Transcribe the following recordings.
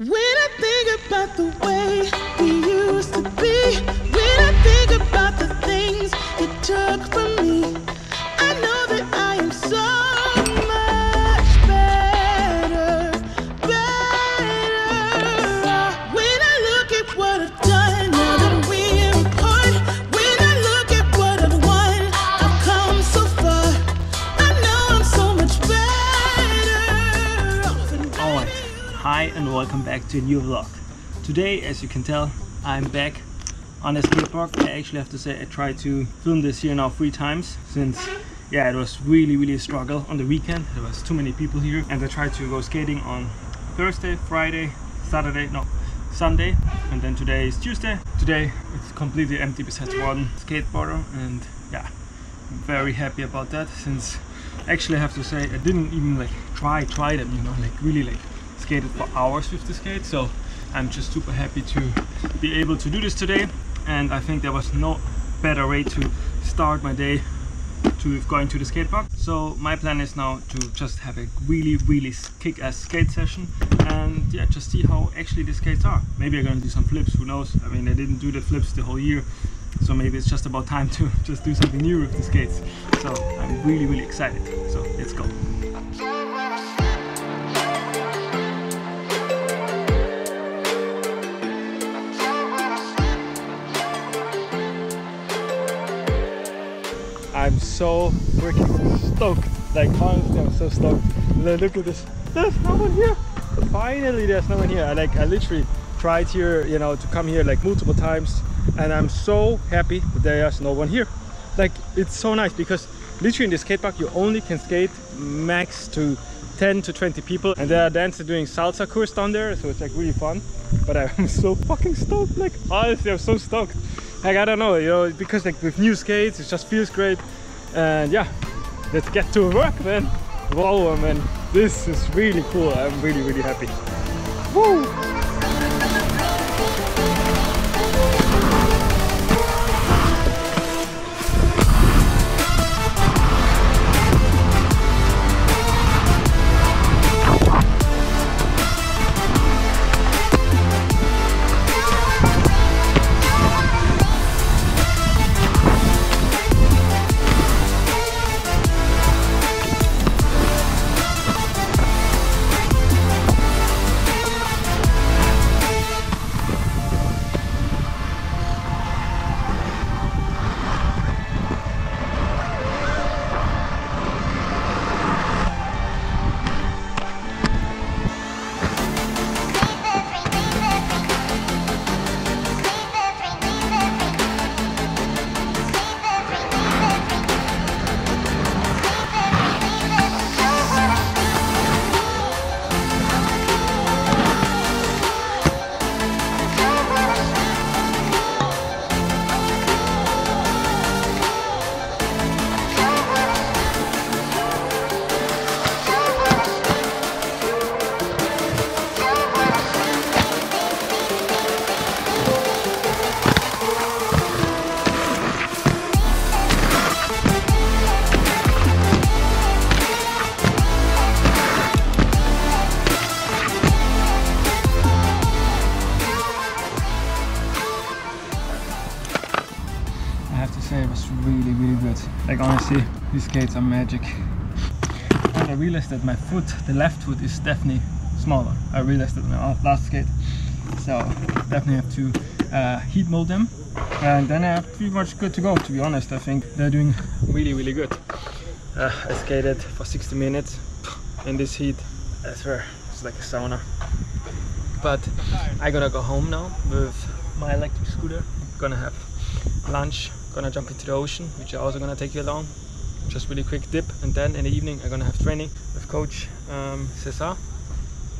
When I think about the way we used to be, when I think about the things you took from welcome back to a new vlog. Today, as you can tell, I'm back on a skateboard. I actually have to say I tried to film this here now three times since yeah, it was really really a struggle on the weekend. There was too many people here and I tried to go skating on Thursday, Friday, Saturday, no, Sunday and then today is Tuesday. Today it's completely empty besides one skateboarder and yeah, I'm very happy about that since actually I have to say I didn't even like try try them you know like really like skated for hours with the skate so I'm just super happy to be able to do this today. And I think there was no better way to start my day to going to the skate park. So my plan is now to just have a really really kick-ass skate session and yeah just see how actually the skates are. Maybe I'm gonna do some flips who knows? I mean I didn't do the flips the whole year so maybe it's just about time to just do something new with the skates. So I'm really really excited. So let's go I'm so freaking stoked. Like honestly I'm so stoked. Look at this. There's no one here. Finally there's no one here. I like I literally tried here you know to come here like multiple times and I'm so happy that there's no one here. Like it's so nice because literally in the skate park you only can skate max to 10 to 20 people and there are dancers doing salsa course down there so it's like really fun. But I'm so fucking stoked. Like honestly I'm so stoked like I don't know you know because like with new skates it just feels great. And yeah let's get to work man wow man this is really cool. I'm really really happy. Woo! Like honestly these skates are magic. And I realized that my foot the left foot is definitely smaller I realized that on my last skate. So definitely have to uh, heat mold them. And then I'm pretty much good to go to be honest. I think they're doing really really good. Uh, I skated for 60 minutes in this heat. I swear it's like a sauna. But I'm gonna go home now with my electric scooter. Gonna have lunch gonna jump into the ocean which I'm also gonna take you along. Just really quick dip and then in the evening I'm gonna have training with coach um, Cesar.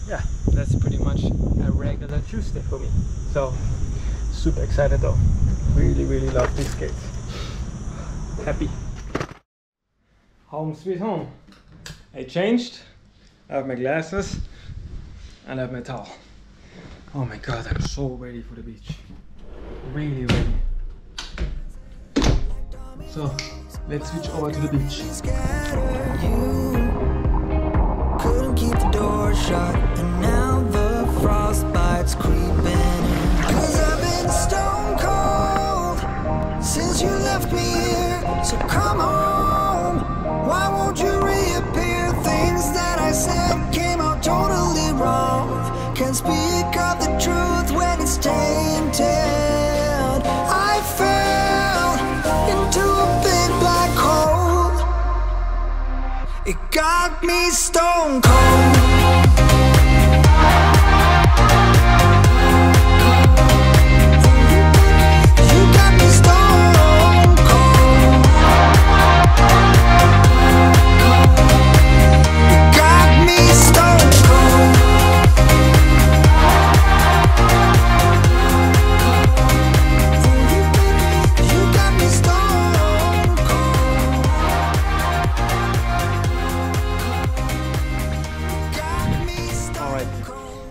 Yeah that's pretty much a regular Tuesday for me. So super excited though. Really really love these skates. Happy. Home sweet home. I changed. I have my glasses and I have my towel. Oh my god I'm so ready for the beach. Really ready so let's switch over to the beach. Couldn't keep the door shut, and now the frostbite's creeping. Cause I've been stone cold since you left me here, so come on. It got me stone cold.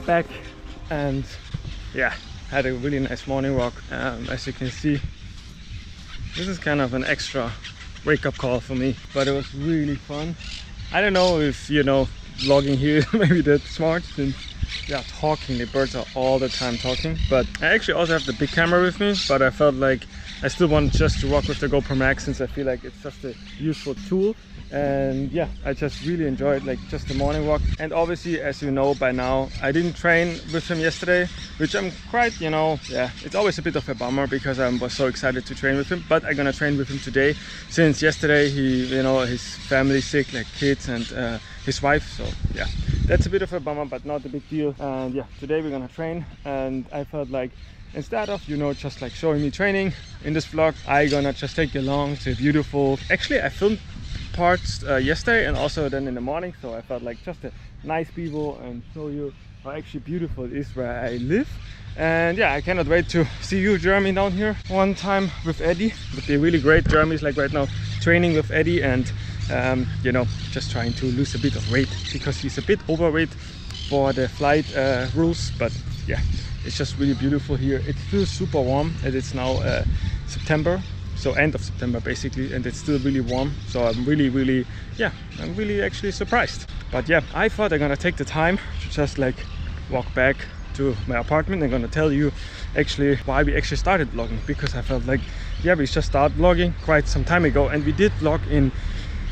Back and yeah had a really nice morning walk. Um, as you can see this is kind of an extra wake-up call for me but it was really fun. I don't know if you know vlogging here maybe that's smart since yeah talking the birds are all the time talking but I actually also have the big camera with me but I felt like I still want just to rock with the GoPro Max since I feel like it's just a useful tool and yeah I just really enjoyed like just the morning walk. And obviously as you know by now I didn't train with him yesterday which I'm quite you know yeah it's always a bit of a bummer because I was so excited to train with him. But I'm gonna train with him today since yesterday he you know his family sick like kids and uh, his wife. So yeah that's a bit of a bummer but not a big deal. And yeah today we're gonna train. And I felt like instead of you know just like showing me training in this vlog i gonna just take you along to a beautiful actually i filmed parts uh, yesterday and also then in the morning so i felt like just a nice people and show you how actually beautiful it is where i live. And yeah i cannot wait to see you jeremy down here one time with eddie. Would be really great. Jeremy's like right now training with eddie and um, you know just trying to lose a bit of weight because he's a bit overweight for the flight uh, rules but yeah it's just really beautiful here. It feels super warm and it's now uh, september so end of september basically and it's still really warm. So i'm really really yeah i'm really actually surprised. But yeah i thought i'm gonna take the time to just like walk back to my apartment i'm gonna tell you actually why we actually started vlogging because i felt like yeah we just started vlogging quite some time ago. And we did vlog in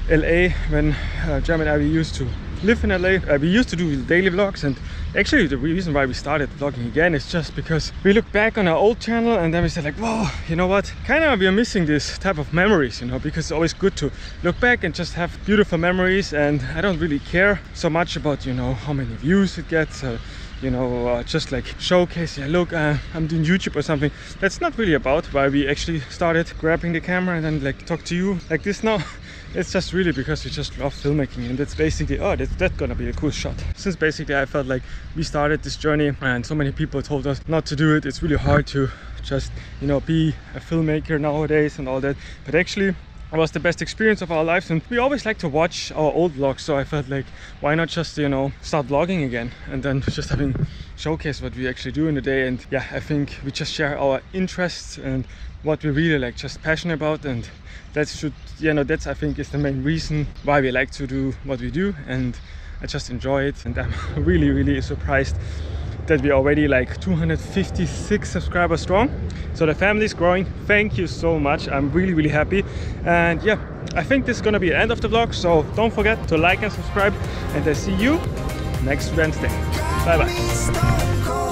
LA when uh, and I we used to live in LA. Uh, we used to do daily vlogs and actually the reason why we started vlogging again is just because we look back on our old channel and then we said like, whoa, you know what? Kind of we are missing this type of memories, you know, because it's always good to look back and just have beautiful memories and I don't really care so much about, you know, how many views it gets. Uh, you know, uh, just like showcase, yeah, look, uh, I'm doing YouTube or something. That's not really about why we actually started grabbing the camera and then like talk to you like this now. It's just really because we just love filmmaking and it's basically, oh, that's, that's gonna be a cool shot. Since basically I felt like we started this journey and so many people told us not to do it. It's really hard to just, you know, be a filmmaker nowadays and all that. But actually, it was the best experience of our lives and we always like to watch our old vlogs so i felt like why not just you know start vlogging again and then just having showcase what we actually do in the day and yeah i think we just share our interests and what we really like just passionate about and that should you know that's i think is the main reason why we like to do what we do and i just enjoy it and i'm really really surprised that we're already like 256 subscribers strong. So the family is growing. Thank you so much. I'm really really happy. And yeah i think this is gonna be the end of the vlog. So don't forget to like and subscribe. And i see you next wednesday. Bye bye.